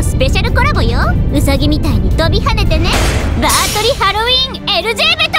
のスペシャルコラボよ。ウサギみたいに飛び跳ねてね。バートリハロウィン LJ ベ